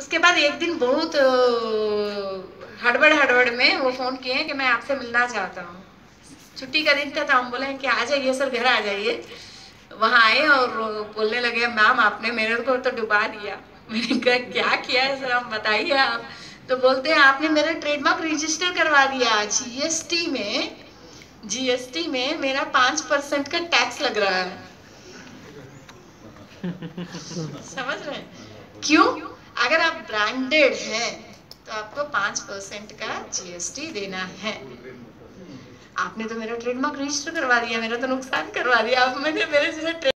उसके बाद एक दिन बहुत हड़बड़ हड़बड़ में वो फ़ोन किए कि मैं आपसे मिलना चाहता हूँ। छुट्टी का दिन था तो हम बोले कि आ जाइए सर, घर आ जाइए। वहाँ आए और बोलने लगे, मैम, आपने मेरे को तो डुबा दिया। मैंने कहा, क्या किया है सर? आप बताइए आप। तो बोलते हैं, आपने मेरा ट्रेडमार्क रजिस्टर करवा दिया। जीएसटी में जीएसटी में मेरा पाँच परसेंट का टैक्स लग रहा है। समझ रहे क्यों? अगर आप ब्रांडेड हैं तो आपको पाँच परसेंट का जीएसटी देना है। आपने तो मेरा ट्रेडमार्क रजिस्टर करवा दिया, मेरा तो नुकसान करवा दिया, आप मैंने मेरे जैसे